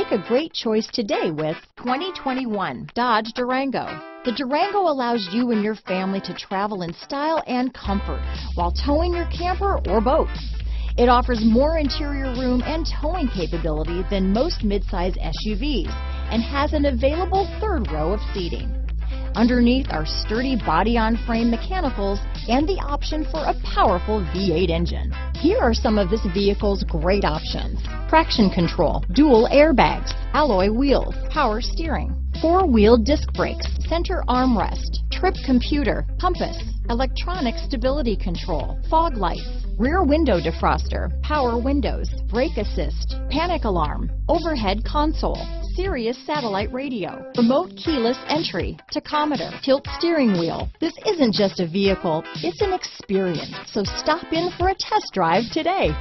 Make a great choice today with 2021 Dodge Durango. The Durango allows you and your family to travel in style and comfort while towing your camper or boat. It offers more interior room and towing capability than most midsize SUVs and has an available third row of seating. Underneath are sturdy body-on-frame mechanicals and the option for a powerful V8 engine. Here are some of this vehicle's great options. Traction control, dual airbags, alloy wheels, power steering, four-wheel disc brakes, center armrest, trip computer, compass, electronic stability control, fog lights, rear window defroster, power windows, brake assist, panic alarm, overhead console, Sirius satellite radio, remote keyless entry, tachometer, tilt steering wheel. This isn't just a vehicle, it's an experience. So stop in for a test drive today.